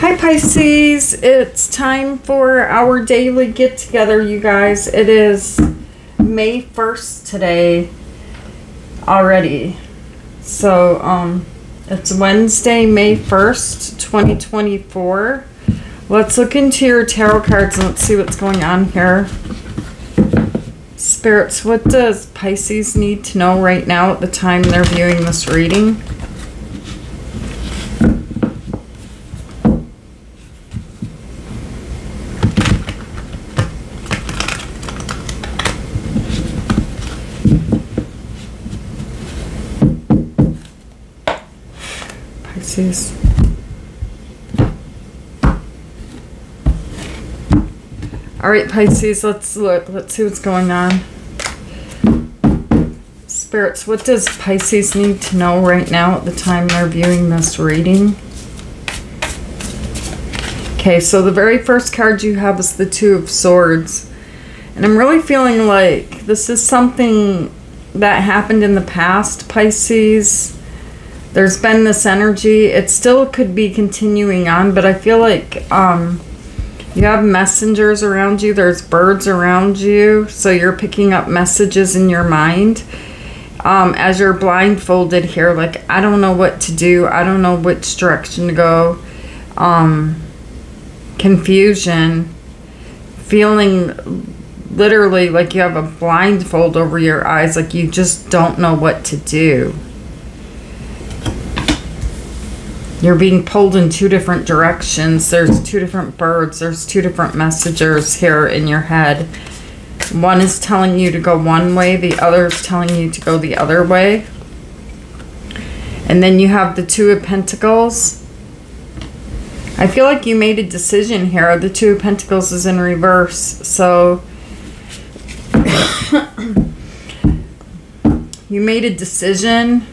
Hi Pisces, it's time for our daily get together, you guys. It is May 1st today already. So, um, it's Wednesday, May 1st, 2024. Let's look into your tarot cards and let's see what's going on here. Spirits, what does Pisces need to know right now at the time they're viewing this reading? Pisces. All right, Pisces, let's look. Let's see what's going on. Spirits, what does Pisces need to know right now at the time they're viewing this reading? Okay, so the very first card you have is the Two of Swords. And I'm really feeling like this is something that happened in the past, Pisces there's been this energy. It still could be continuing on, but I feel like um, you have messengers around you. There's birds around you, so you're picking up messages in your mind. Um, as you're blindfolded here, like I don't know what to do. I don't know which direction to go. Um, confusion, feeling literally like you have a blindfold over your eyes, like you just don't know what to do. You're being pulled in two different directions. There's two different birds. There's two different messengers here in your head. One is telling you to go one way. The other is telling you to go the other way. And then you have the Two of Pentacles. I feel like you made a decision here. The Two of Pentacles is in reverse. So you made a decision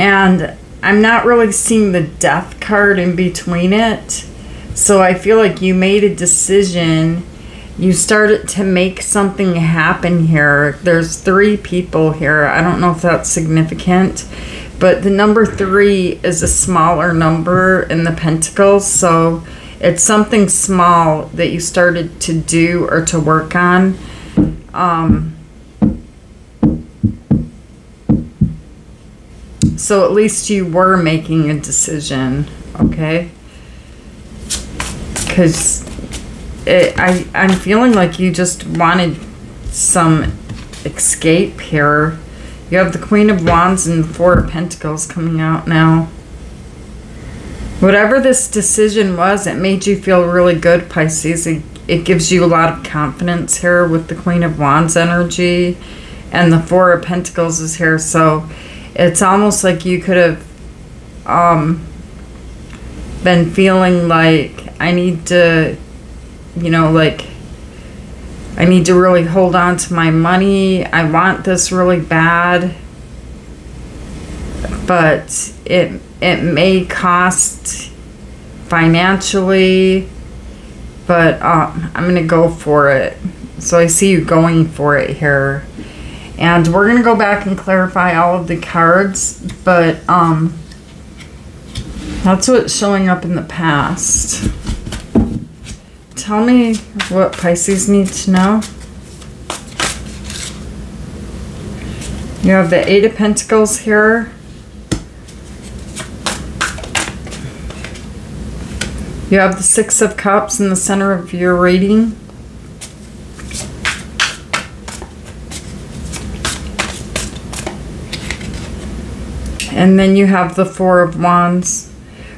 and I'm not really seeing the death card in between it. So I feel like you made a decision. You started to make something happen here. There's three people here. I don't know if that's significant, but the number three is a smaller number in the pentacles. So it's something small that you started to do or to work on. Um, So at least you were making a decision, okay? Because I, I'm feeling like you just wanted some escape here. You have the Queen of Wands and the Four of Pentacles coming out now. Whatever this decision was, it made you feel really good, Pisces. It, it gives you a lot of confidence here with the Queen of Wands energy. And the Four of Pentacles is here, so it's almost like you could have um, been feeling like I need to, you know, like I need to really hold on to my money. I want this really bad. But it it may cost financially, but um, I'm going to go for it. So I see you going for it here. And we're going to go back and clarify all of the cards, but um, that's what's showing up in the past. Tell me what Pisces need to know. You have the Eight of Pentacles here. You have the Six of Cups in the center of your reading. And then you have the Four of Wands.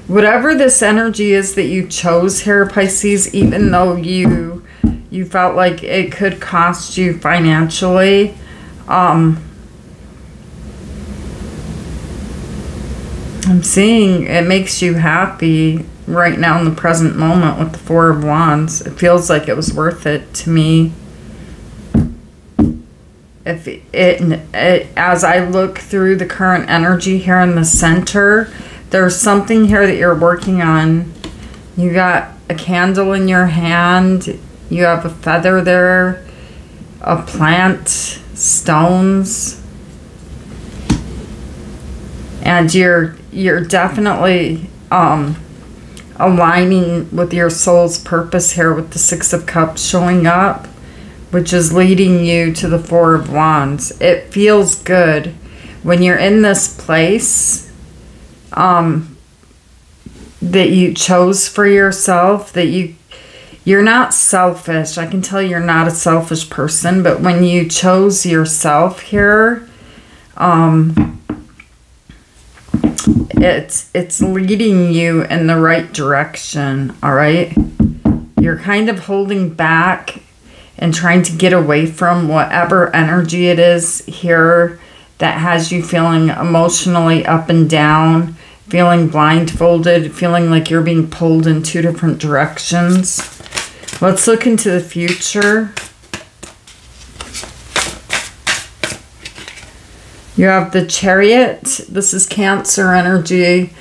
Whatever this energy is that you chose here, Pisces, even though you you felt like it could cost you financially, um, I'm seeing it makes you happy right now in the present moment with the Four of Wands. It feels like it was worth it to me if it, it, as I look through the current energy here in the center, there's something here that you're working on. You got a candle in your hand. You have a feather there, a plant, stones. and you're you're definitely um aligning with your soul's purpose here with the six of cups showing up which is leading you to the four of wands. It feels good when you're in this place um that you chose for yourself that you you're not selfish. I can tell you're not a selfish person but when you chose yourself here um it's it's leading you in the right direction all right? You're kind of holding back and trying to get away from whatever energy it is here that has you feeling emotionally up and down feeling blindfolded feeling like you're being pulled in two different directions let's look into the future You have the chariot. This is Cancer energy.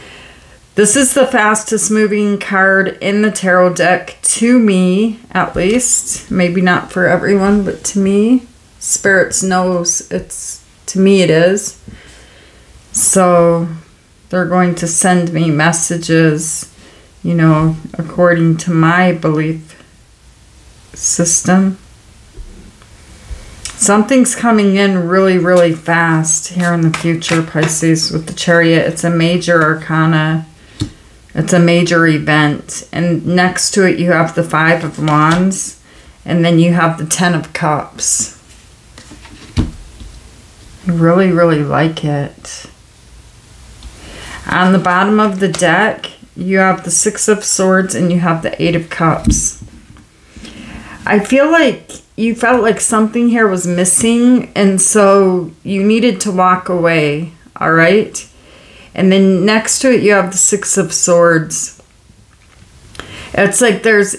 This is the fastest moving card in the tarot deck to me, at least. Maybe not for everyone, but to me. Spirits knows it's to me it is. So they're going to send me messages, you know, according to my belief system. Something's coming in really, really fast here in the future, Pisces, with the chariot. It's a major arcana. It's a major event. And next to it, you have the Five of Wands. And then you have the Ten of Cups. I really, really like it. On the bottom of the deck, you have the Six of Swords and you have the Eight of Cups. I feel like you felt like something here was missing and so you needed to walk away all right and then next to it you have the six of swords it's like there's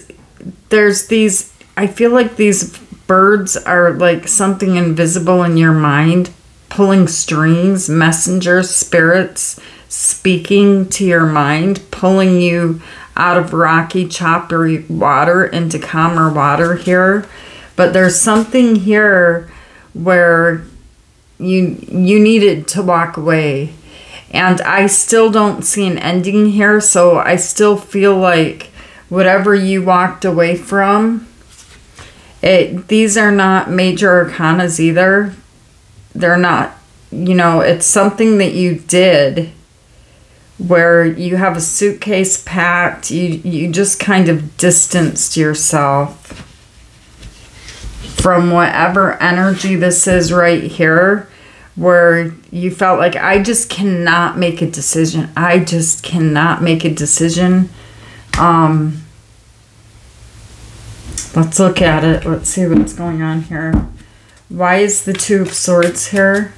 there's these i feel like these birds are like something invisible in your mind pulling strings messengers spirits speaking to your mind pulling you out of rocky choppy water into calmer water here but there's something here where you you needed to walk away. And I still don't see an ending here, so I still feel like whatever you walked away from, it these are not major arcanas either. They're not, you know, it's something that you did where you have a suitcase packed, you you just kind of distanced yourself from whatever energy this is right here where you felt like I just cannot make a decision. I just cannot make a decision. Um let's look at it. Let's see what's going on here. Why is the two of swords here?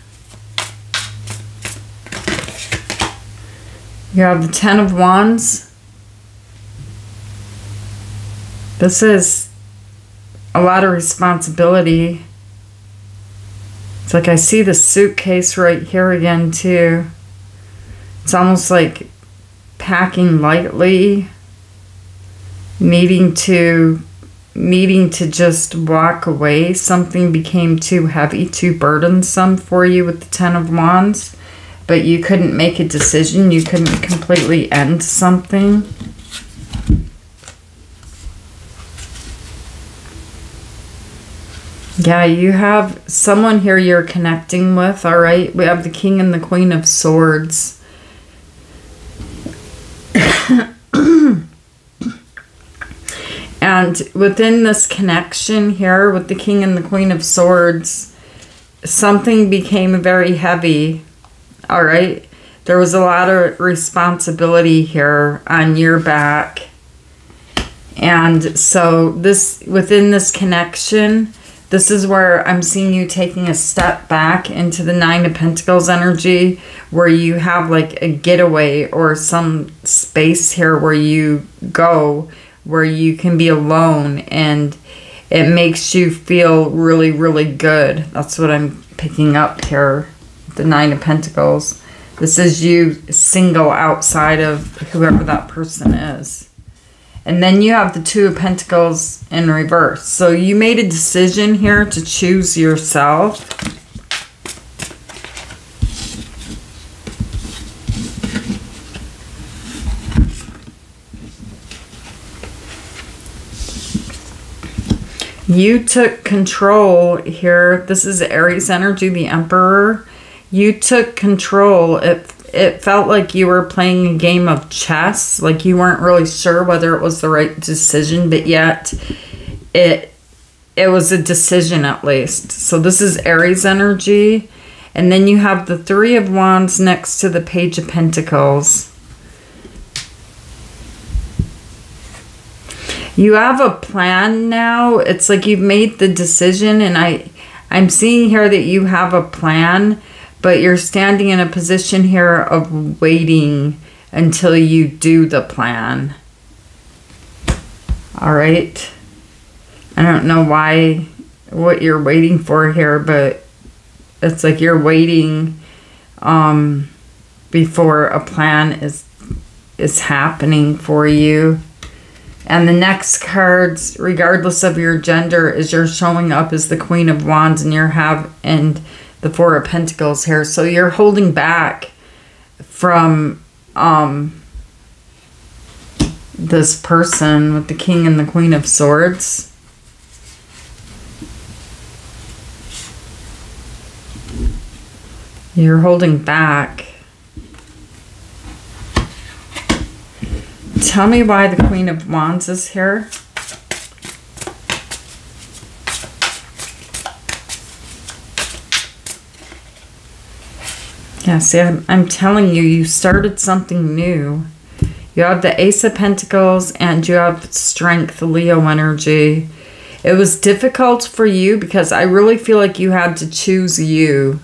You have the ten of wands. This is a lot of responsibility. It's like I see the suitcase right here again, too. It's almost like packing lightly, needing to needing to just walk away. Something became too heavy, too burdensome for you with the Ten of Wands, but you couldn't make a decision. You couldn't completely end something. Yeah, you have someone here you're connecting with, all right? We have the King and the Queen of Swords. and within this connection here with the King and the Queen of Swords, something became very heavy, all right? There was a lot of responsibility here on your back. And so this within this connection, this is where I'm seeing you taking a step back into the Nine of Pentacles energy where you have like a getaway or some space here where you go where you can be alone and it makes you feel really, really good. That's what I'm picking up here. The Nine of Pentacles. This is you single outside of whoever that person is and then you have the two of pentacles in reverse so you made a decision here to choose yourself You took control here. This is Aries energy, the Emperor. You took control. It it felt like you were playing a game of chess, like you weren't really sure whether it was the right decision, but yet it it was a decision at least. So this is Aries energy. And then you have the Three of Wands next to the Page of Pentacles. You have a plan now. It's like you've made the decision and I I'm seeing here that you have a plan, but you're standing in a position here of waiting until you do the plan. All right. I don't know why, what you're waiting for here, but it's like you're waiting um, before a plan is is happening for you. And the next cards, regardless of your gender, is you're showing up as the Queen of Wands and you're have and the Four of Pentacles here. So you're holding back from um this person with the King and the Queen of Swords. You're holding back. Tell me why the Queen of Wands is here. Yeah, see, I'm, I'm telling you, you started something new. You have the Ace of Pentacles and you have Strength, Leo energy. It was difficult for you because I really feel like you had to choose you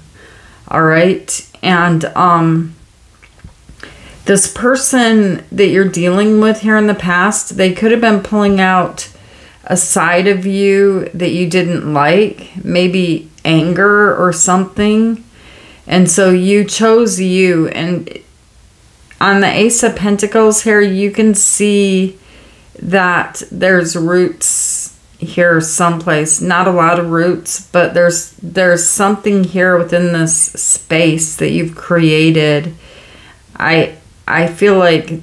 all right and um this person that you're dealing with here in the past they could have been pulling out a side of you that you didn't like maybe anger or something and so you chose you and on the ace of pentacles here you can see that there's roots here someplace. Not a lot of roots but there's there's something here within this space that you've created. I i feel like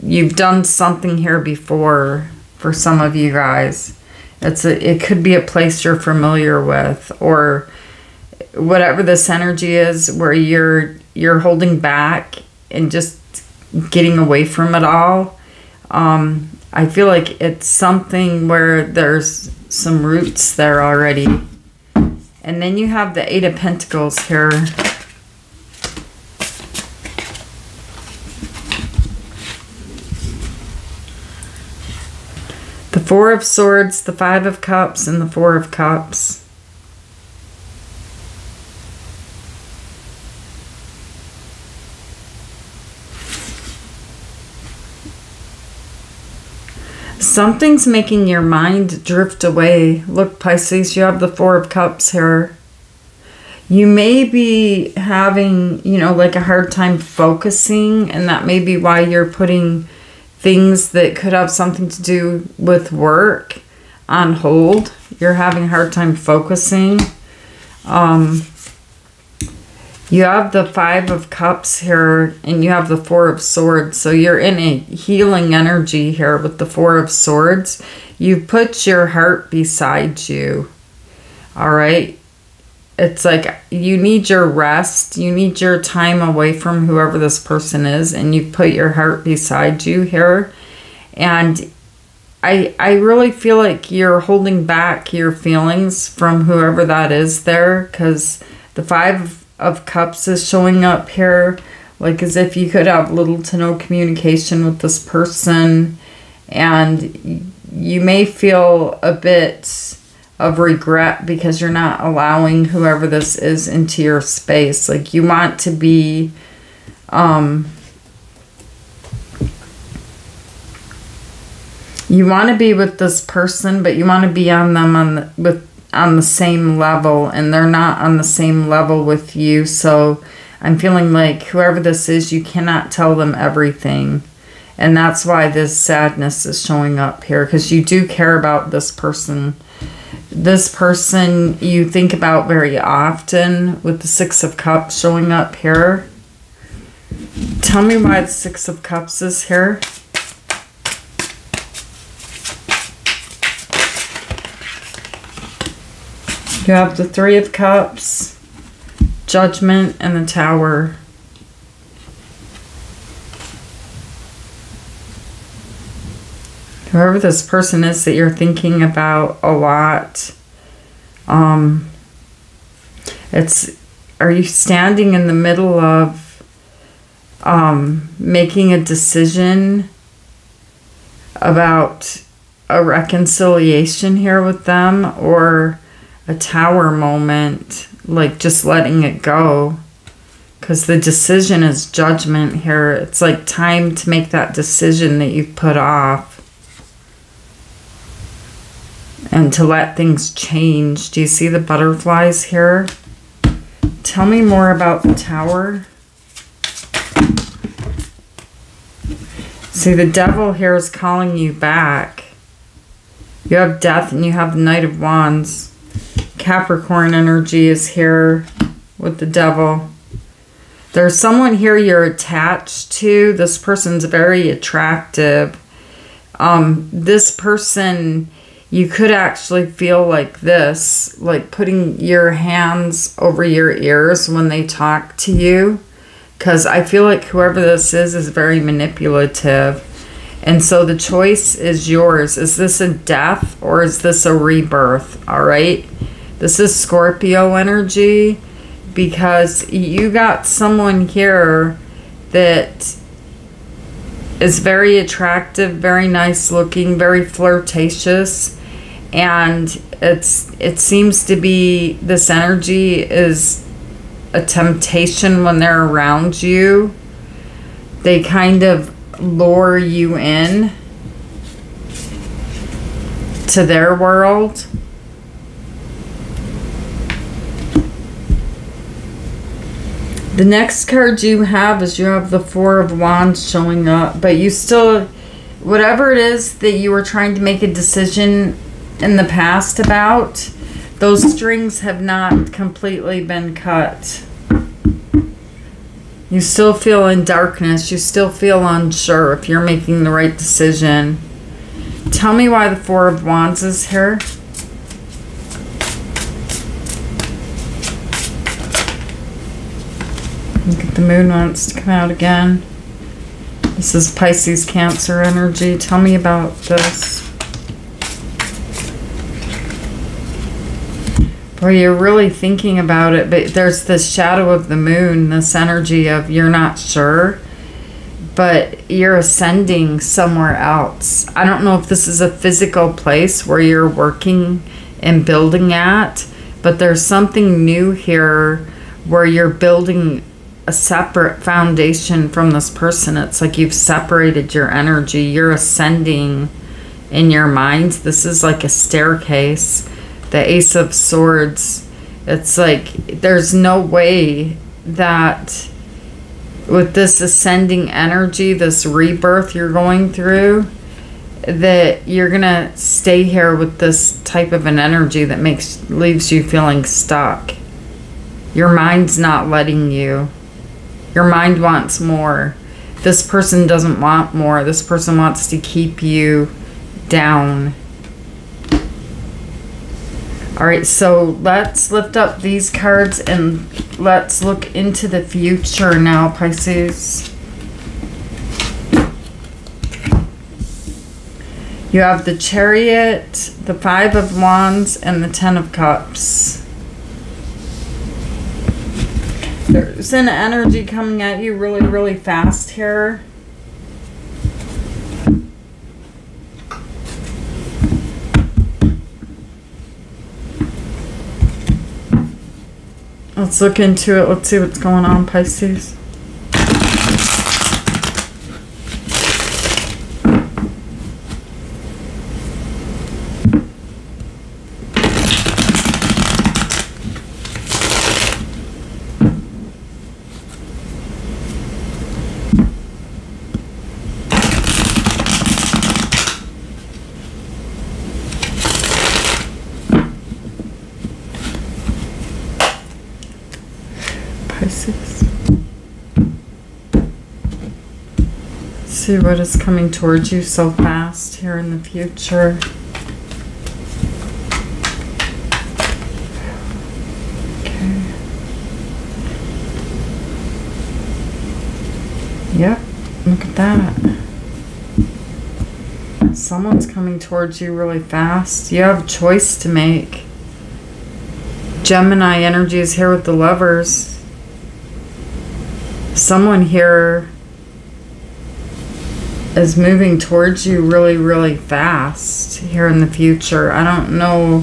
you've done something here before for some of you guys. It's a it could be a place you're familiar with or whatever this energy is where you're you're holding back and just getting away from it all um I feel like it's something where there's some roots there already. And then you have the Eight of Pentacles here. The Four of Swords, the Five of Cups, and the Four of Cups. Something's making your mind drift away. Look, Pisces, you have the Four of Cups here. You may be having, you know, like a hard time focusing, and that may be why you're putting things that could have something to do with work on hold. You're having a hard time focusing. Um, you have the Five of Cups here, and you have the Four of Swords. So you're in a healing energy here with the Four of Swords. You put your heart beside you. All right. It's like you need your rest. You need your time away from whoever this person is, and you put your heart beside you here. And I I really feel like you're holding back your feelings from whoever that is there because the five of Cups is showing up here, like as if you could have little to no communication with this person, and you may feel a bit of regret because you're not allowing whoever this is into your space. Like you want to be, um, you want to be with this person, but you want to be on them on the, with on the same level and they're not on the same level with you. So I'm feeling like whoever this is, you cannot tell them everything. And that's why this sadness is showing up here because you do care about this person. This person you think about very often with the Six of Cups showing up here. Tell me why the Six of Cups is here. You have the Three of Cups, Judgment, and the Tower. Whoever this person is that you're thinking about a lot, um, it's are you standing in the middle of um, making a decision about a reconciliation here with them or a tower moment, like just letting it go? Because the decision is judgment here. It's like time to make that decision that you've put off and to let things change. Do you see the butterflies here? Tell me more about the tower. See, the devil here is calling you back. You have death and you have the Knight of Wands. Capricorn energy is here with the devil. There's someone here you're attached to. This person's very attractive. Um, this person you could actually feel like this, like putting your hands over your ears when they talk to you. Because I feel like whoever this is is very manipulative. And so the choice is yours. Is this a death or is this a rebirth? All right. This is Scorpio energy because you got someone here that is very attractive, very nice looking, very flirtatious and it's it seems to be this energy is a temptation when they're around you. They kind of lure you in to their world the next card you have is you have the four of wands showing up but you still whatever it is that you were trying to make a decision in the past about, those strings have not completely been cut. You still feel in darkness. You still feel unsure if you're making the right decision. Tell me why the Four of Wands is here. Look at the moon wants to come out again. This is Pisces Cancer energy. Tell me about this. where you're really thinking about it, but there's this shadow of the moon, this energy of you're not sure, but you're ascending somewhere else. I don't know if this is a physical place where you're working and building at, but there's something new here where you're building a separate foundation from this person. It's like you've separated your energy, you're ascending in your mind. This is like a staircase the Ace of Swords, it's like there's no way that with this ascending energy, this rebirth you're going through, that you're gonna stay here with this type of an energy that makes leaves you feeling stuck. Your mind's not letting you. Your mind wants more. This person doesn't want more. This person wants to keep you down. All right, so let's lift up these cards and let's look into the future now, Pisces. You have the Chariot, the Five of Wands, and the Ten of Cups. There's an energy coming at you really, really fast here. Let's look into it. Let's see what's going on, Pisces. see what is coming towards you so fast here in the future. Okay. Yep, look at that. Someone's coming towards you really fast. You have a choice to make. Gemini energy is here with the lovers. Someone here is moving towards you really, really fast here in the future. I don't know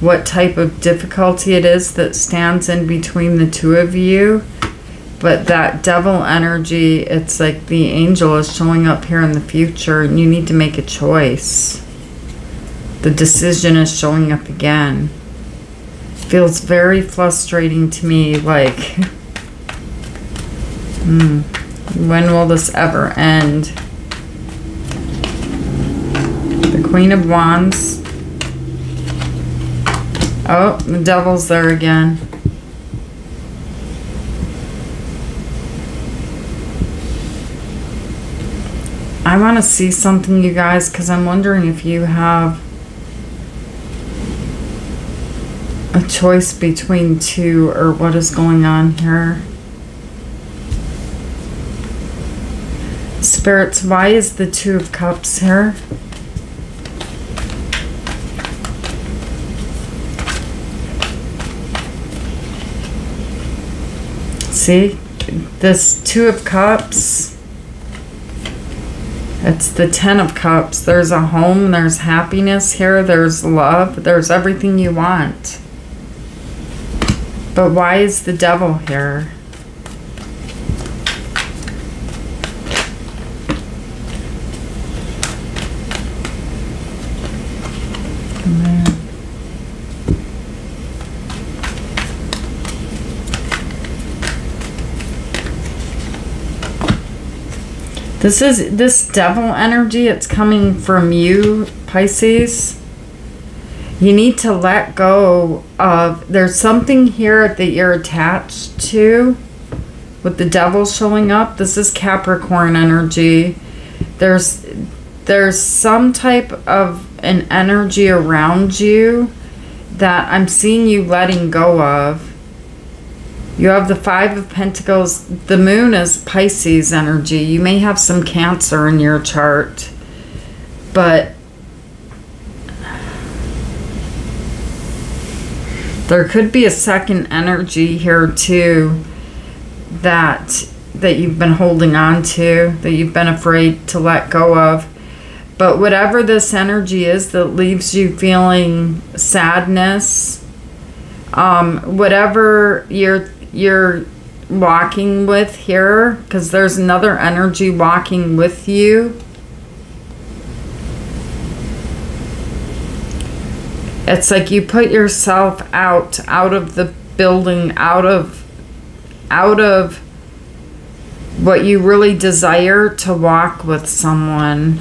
what type of difficulty it is that stands in between the two of you. But that devil energy, it's like the angel is showing up here in the future and you need to make a choice. The decision is showing up again. Feels very frustrating to me, like, hmm, when will this ever end? The Queen of Wands. Oh, the devil's there again. I want to see something, you guys, because I'm wondering if you have a choice between two or what is going on here. Spirits, why is the Two of Cups here? See? This Two of Cups it's the Ten of Cups. There's a home, there's happiness here, there's love, there's everything you want. But why is the devil here? This is this devil energy, it's coming from you, Pisces. You need to let go of there's something here that you're attached to with the devil showing up. This is Capricorn energy. There's there's some type of an energy around you that I'm seeing you letting go of you have the Five of Pentacles. The moon is Pisces energy. You may have some Cancer in your chart, but there could be a second energy here too that that you've been holding on to, that you've been afraid to let go of. But whatever this energy is that leaves you feeling sadness, um, whatever you're you're walking with here because there's another energy walking with you. It's like you put yourself out out of the building, out of out of what you really desire to walk with someone.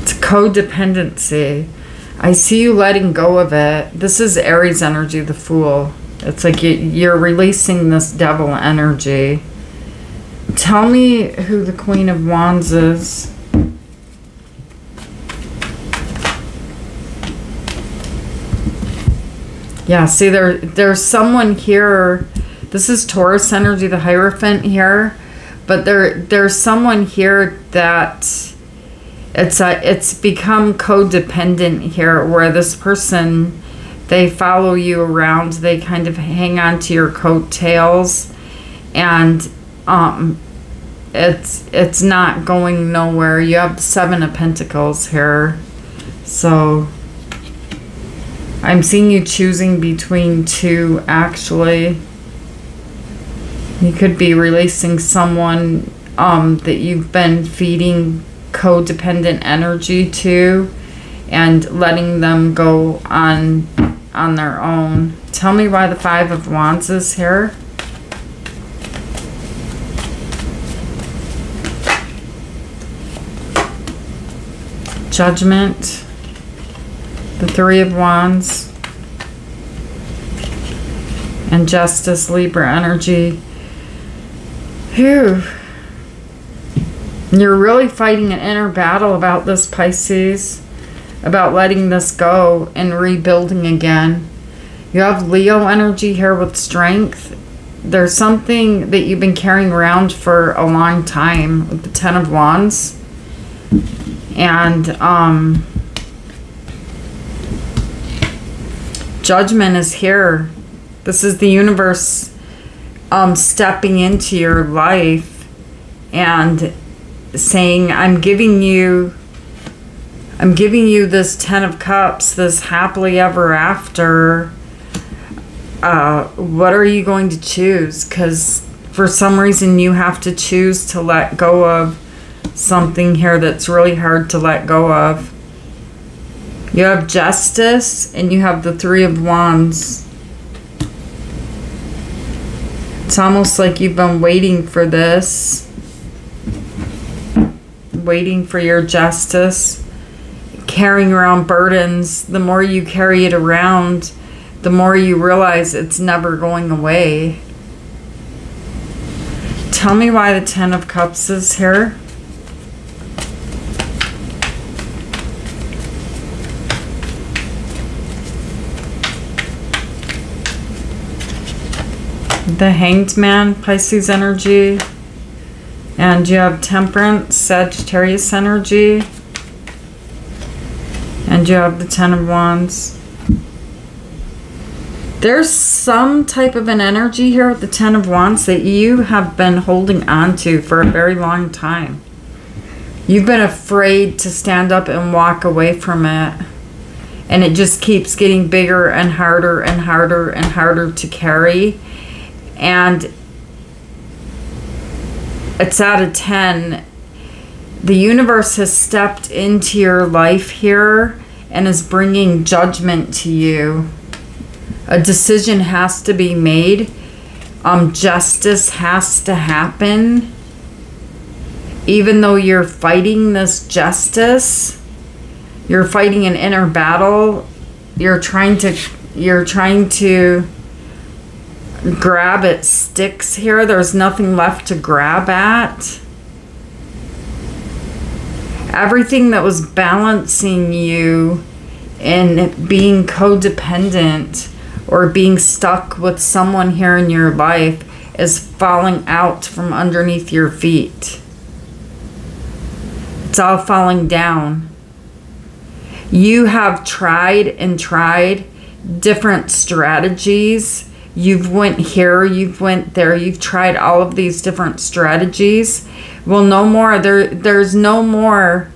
It's codependency. I see you letting go of it. This is Aries energy, the Fool. It's like you're releasing this devil energy. Tell me who the Queen of Wands is. Yeah, see there there's someone here. This is Taurus energy, the Hierophant here. But there there's someone here that it's a, it's become codependent here where this person they follow you around. They kind of hang on to your coattails, and um, it's it's not going nowhere. You have seven of Pentacles here, so I'm seeing you choosing between two. Actually, you could be releasing someone um, that you've been feeding codependent energy to and letting them go on on their own. Tell me why the Five of Wands is here. Judgment. The Three of Wands. And Justice, Libra energy. Phew. You're really fighting an inner battle about this, Pisces about letting this go and rebuilding again. You have Leo energy here with strength. there's something that you've been carrying around for a long time with the Ten of Wands. And um, judgment is here. This is the universe um, stepping into your life and saying, I'm giving you. I'm giving you this Ten of Cups, this happily ever after. Uh, what are you going to choose? Because for some reason you have to choose to let go of something here that's really hard to let go of. You have justice and you have the three of wands. It's almost like you've been waiting for this. Waiting for your justice. Carrying around burdens. The more you carry it around, the more you realize it's never going away. Tell me why the Ten of Cups is here. the Hanged Man, Pisces energy. And you have Temperance, Sagittarius energy. You have the Ten of Wands. There's some type of an energy here with the Ten of Wands that you have been holding on to for a very long time. You've been afraid to stand up and walk away from it. And it just keeps getting bigger and harder and harder and harder to carry and it's out of 10 the universe has stepped into your life here and is bringing judgment to you a decision has to be made um, justice has to happen even though you're fighting this justice you're fighting an inner battle you're trying to you're trying to grab at sticks here. There's nothing left to grab at. Everything that was balancing you and being codependent or being stuck with someone here in your life is falling out from underneath your feet. It's all falling down. You have tried and tried different strategies you've went here you've went there you've tried all of these different strategies. Well no more there there's no more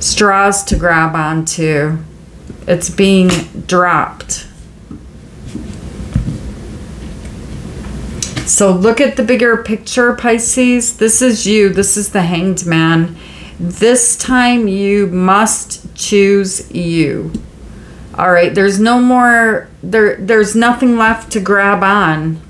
straws to grab onto. It's being dropped. So look at the bigger picture pisces. This is you. This is the hanged man. This time you must choose you all right, there's no more there there's nothing left to grab on.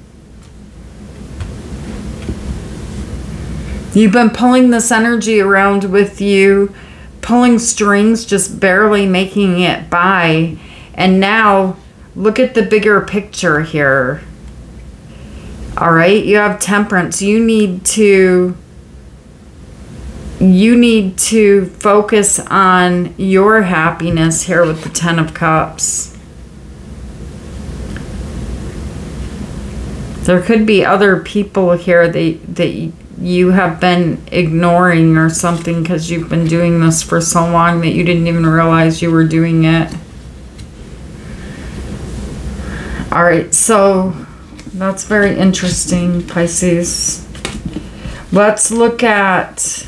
You've been pulling this energy around with you, pulling strings, just barely making it by. And now look at the bigger picture here. All right, you have temperance. You need to you need to focus on your happiness here with the Ten of Cups. There could be other people here that, that you have been ignoring or something because you've been doing this for so long that you didn't even realize you were doing it. All right, so that's very interesting, Pisces. Let's look at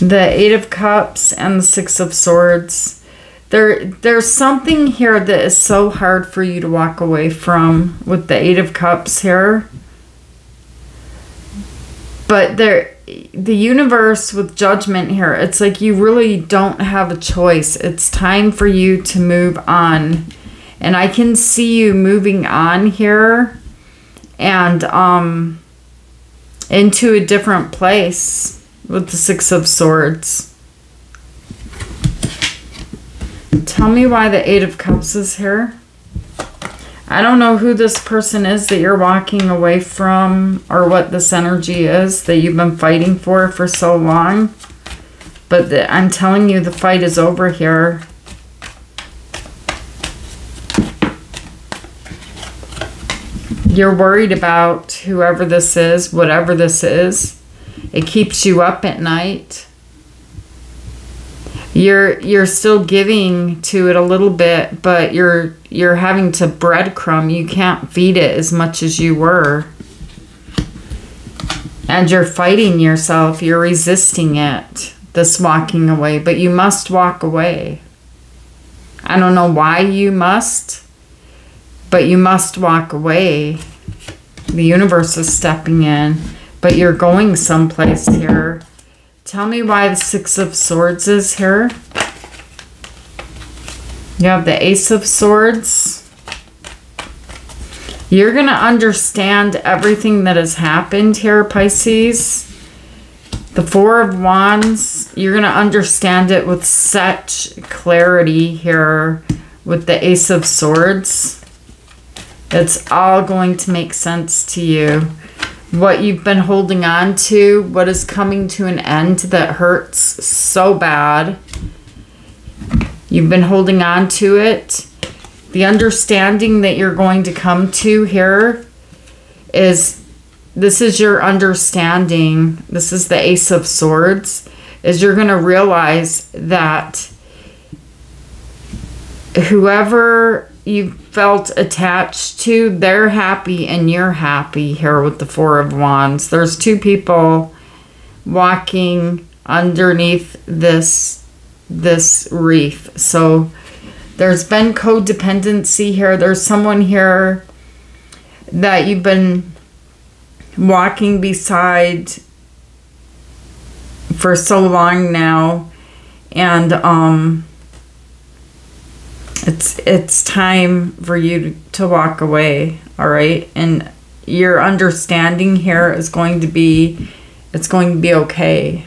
the Eight of Cups and the Six of Swords. There, there's something here that is so hard for you to walk away from with the Eight of Cups here. But there, the universe with judgment here, it's like you really don't have a choice. It's time for you to move on. And I can see you moving on here and um into a different place with the Six of Swords. Tell me why the Eight of Cups is here. I don't know who this person is that you're walking away from or what this energy is that you've been fighting for for so long. But the, I'm telling you the fight is over here. You're worried about whoever this is, whatever this is. It keeps you up at night. You're you're still giving to it a little bit, but you're you're having to breadcrumb. You can't feed it as much as you were. And you're fighting yourself. You're resisting it. This walking away, but you must walk away. I don't know why you must, but you must walk away. The universe is stepping in, but you're going someplace here. Tell me why the Six of Swords is here. You have the Ace of Swords. You're going to understand everything that has happened here, Pisces. The Four of Wands, you're going to understand it with such clarity here with the Ace of Swords. It's all going to make sense to you. What you've been holding on to, what is coming to an end that hurts so bad. You've been holding on to it. The understanding that you're going to come to here is this is your understanding. This is the Ace of Swords. Is you're going to realize that whoever you felt attached to, they're happy and you're happy here with the Four of Wands. There's two people walking underneath this this wreath. So there's been codependency here. There's someone here that you've been walking beside for so long now and um it's it's time for you to walk away all right? And your understanding here is going to be it's going to be okay.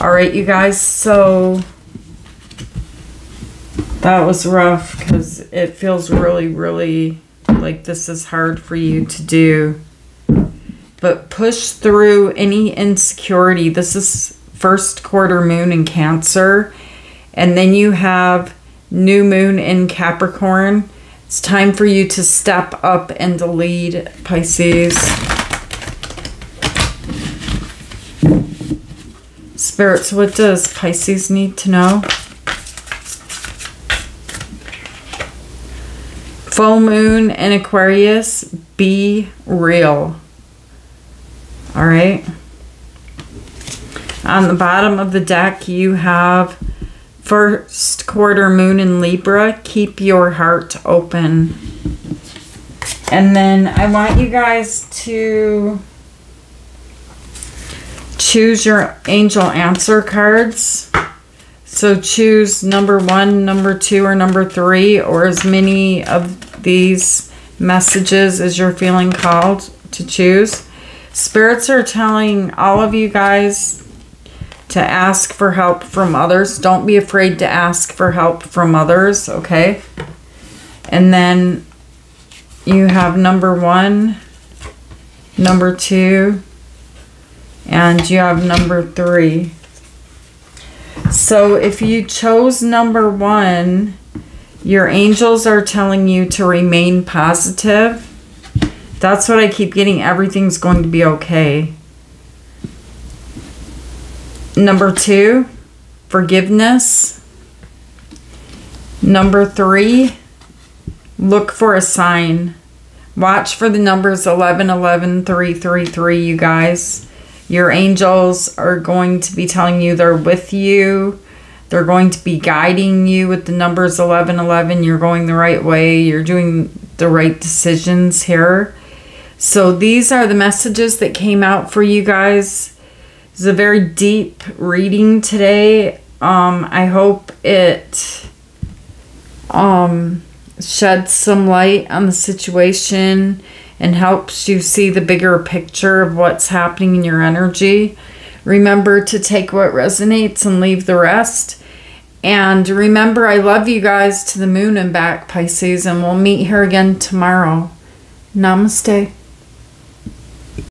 All right you guys so that was rough because it feels really really like this is hard for you to do. But push through any insecurity. This is first quarter moon in Cancer, and then you have new moon in Capricorn. It's time for you to step up and lead, Pisces. Spirits, what does Pisces need to know? Full moon in Aquarius, be real. All right. On the bottom of the deck, you have first quarter moon in Libra. Keep your heart open. And then I want you guys to choose your angel answer cards. So choose number one, number two, or number three, or as many of these messages as you're feeling called to choose. Spirits are telling all of you guys to ask for help from others. Don't be afraid to ask for help from others, okay? And then you have number one, number two, and you have number three. So if you chose number one, your angels are telling you to remain positive that's what I keep getting. Everything's going to be okay. Number two, forgiveness. Number three, look for a sign. Watch for the numbers 11, 11, 3, 3, 3, you guys. Your angels are going to be telling you they're with you. They're going to be guiding you with the numbers 11, 11. You're going the right way. You're doing the right decisions here. So these are the messages that came out for you guys. It's a very deep reading today. Um, I hope it um, sheds some light on the situation and helps you see the bigger picture of what's happening in your energy. Remember to take what resonates and leave the rest. And remember, I love you guys to the moon and back, Pisces, and we'll meet here again tomorrow. Namaste.